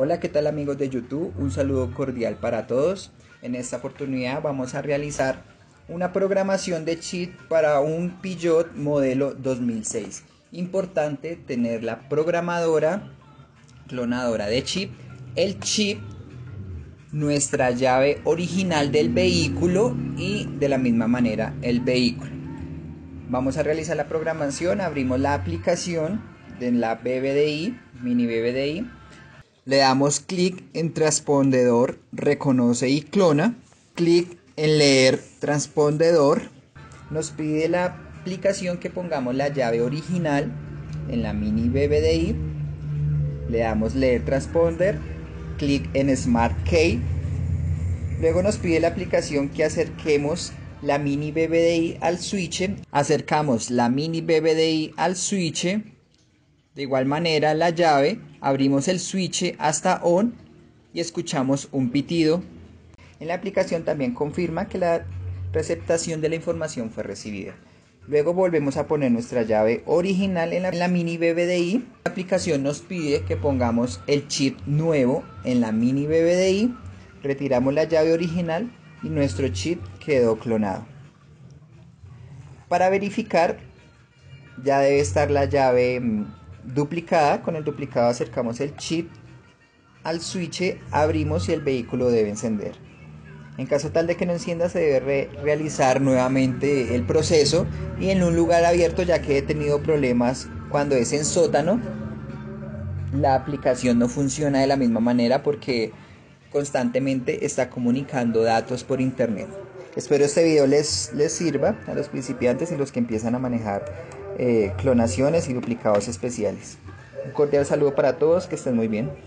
Hola, ¿qué tal amigos de YouTube? Un saludo cordial para todos. En esta oportunidad vamos a realizar una programación de chip para un Peugeot modelo 2006. Importante tener la programadora, clonadora de chip, el chip, nuestra llave original del vehículo y de la misma manera el vehículo. Vamos a realizar la programación, abrimos la aplicación de la BBDI, mini BBDI le damos clic en transpondedor, reconoce y clona. Clic en leer transpondedor. Nos pide la aplicación que pongamos la llave original en la mini BBDI. Le damos leer transponder. Clic en Smart Key. Luego nos pide la aplicación que acerquemos la mini BBDI al switch. Acercamos la mini BBDI al switch de igual manera, la llave, abrimos el switch hasta on y escuchamos un pitido. En la aplicación también confirma que la receptación de la información fue recibida. Luego volvemos a poner nuestra llave original en la, mini BBDI. La aplicación nos pide que pongamos el chip nuevo en la mini BBDI. Retiramos la llave original y nuestro chip quedó clonado. Para verificar ya debe estar la llave mm, duplicada. Con el duplicado acercamos el chip al switch, abrimos y el vehículo debe encender. En caso tal de que no encienda se debe realizar nuevamente el proceso y en un lugar abierto ya que he tenido problemas cuando es en sótano la aplicación no funciona de la misma manera porque constantemente está comunicando datos por internet. Espero este video les, les sirva a los principiantes y los que empiezan a manejar eh, clonaciones y duplicados especiales. Un cordial saludo para todos, que estén muy bien.